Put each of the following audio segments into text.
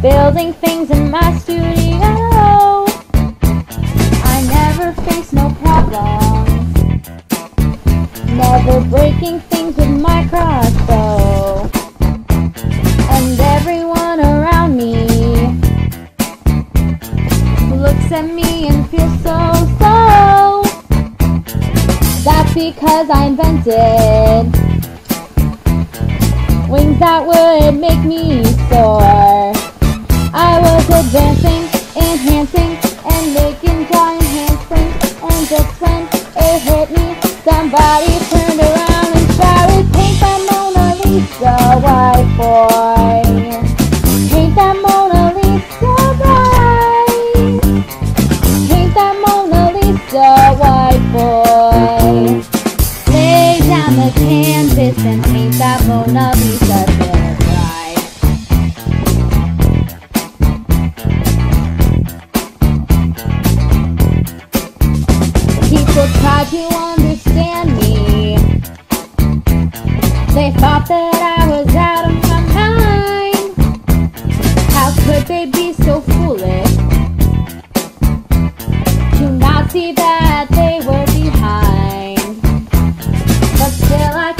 building things in my studio. I never face no problems, never breaking things with my crossbow. And everyone around me looks at me and feels so so. That's because I invented wings that would make me soar. I was advancing, enhancing, and making giant handsprings. And just when it hit me, somebody the canvas and paint that Mona Lisa there bright. People try to understand me. They thought that I was out of my mind. How could they be so foolish to not see that they were behind? till I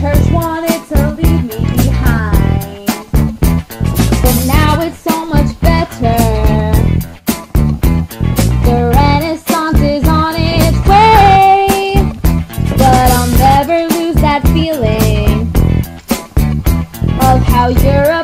church wanted to leave me behind. But now it's so much better. The renaissance is on its way. But I'll never lose that feeling of how Europe.